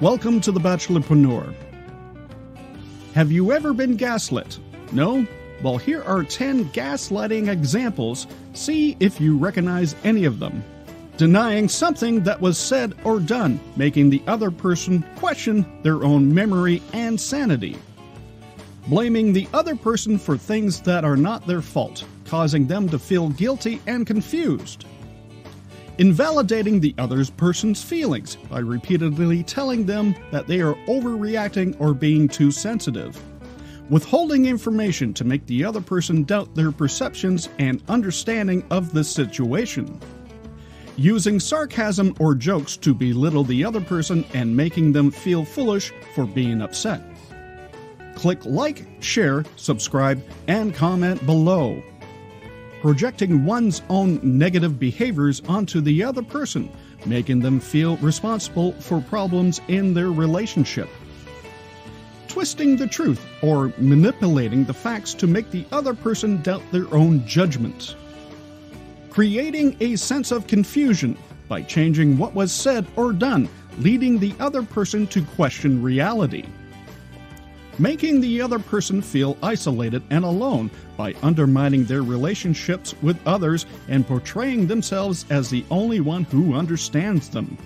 Welcome to the Bachelorpreneur. Have you ever been gaslit? No? Well, here are 10 gaslighting examples. See if you recognize any of them. Denying something that was said or done, making the other person question their own memory and sanity. Blaming the other person for things that are not their fault, causing them to feel guilty and confused invalidating the other person's feelings by repeatedly telling them that they are overreacting or being too sensitive, withholding information to make the other person doubt their perceptions and understanding of the situation, using sarcasm or jokes to belittle the other person and making them feel foolish for being upset. Click like, share, subscribe, and comment below projecting one's own negative behaviors onto the other person, making them feel responsible for problems in their relationship. Twisting the truth or manipulating the facts to make the other person doubt their own judgment. Creating a sense of confusion by changing what was said or done, leading the other person to question reality making the other person feel isolated and alone by undermining their relationships with others and portraying themselves as the only one who understands them.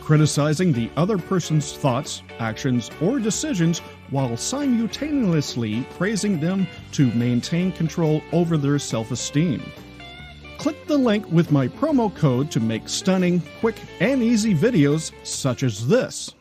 Criticizing the other person's thoughts, actions, or decisions while simultaneously praising them to maintain control over their self esteem. Click the link with my promo code to make stunning, quick, and easy videos such as this.